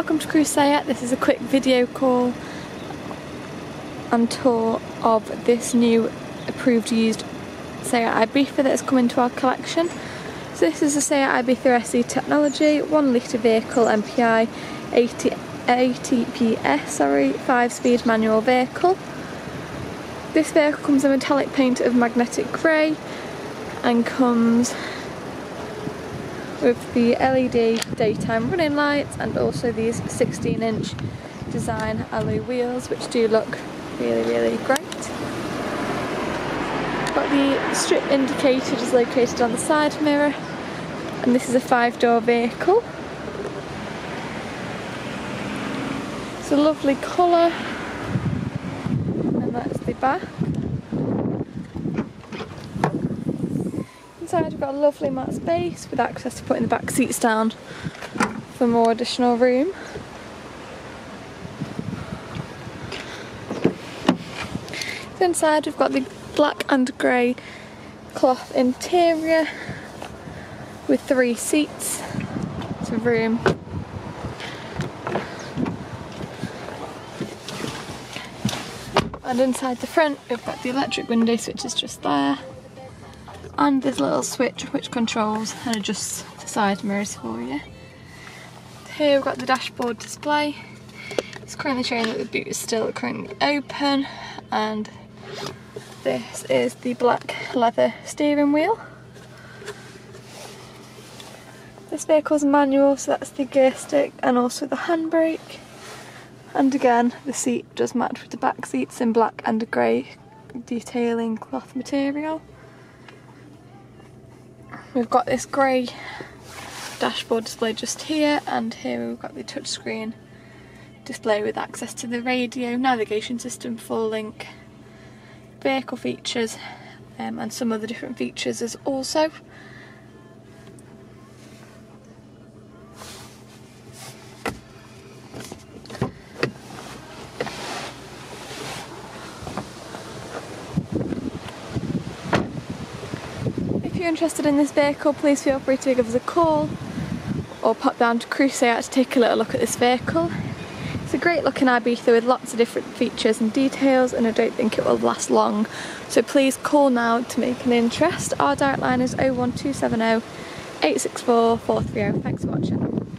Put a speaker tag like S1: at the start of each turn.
S1: welcome to Crewe SEAT. This is a quick video call and tour of this new approved used SEAT Ibiza that has come into our collection. So this is a SEAT Ibiza SE technology, 1 litre vehicle MPI 80, 80 PS, sorry, 5 speed manual vehicle. This vehicle comes in metallic paint of magnetic grey and comes with the LED daytime running lights and also these 16 inch design alloy wheels which do look really really great. Got the strip indicator is located on the side mirror and this is a five door vehicle. It's a lovely colour and that's the back. Inside we've got a lovely mat space with access to putting the back seats down for more additional room. Inside we've got the black and grey cloth interior with three seats. A room. And inside the front we've got the electric window switches just there and there's a little switch which controls and adjusts the side mirrors for you. Here we've got the dashboard display. It's currently showing that the boot is still currently open and this is the black leather steering wheel. This vehicle's manual so that's the gear stick and also the handbrake and again the seat does match with the back seats in black and grey detailing cloth material. We've got this grey dashboard display just here and here we've got the touchscreen display with access to the radio, navigation system, full link, vehicle features um, and some other different features as also. You're interested in this vehicle, please feel free to give us a call or pop down to SEAT to take a little look at this vehicle. It's a great looking Ibiza with lots of different features and details and I don't think it will last long. So please call now to make an interest. Our direct line is 01270 864 430. Thanks for watching.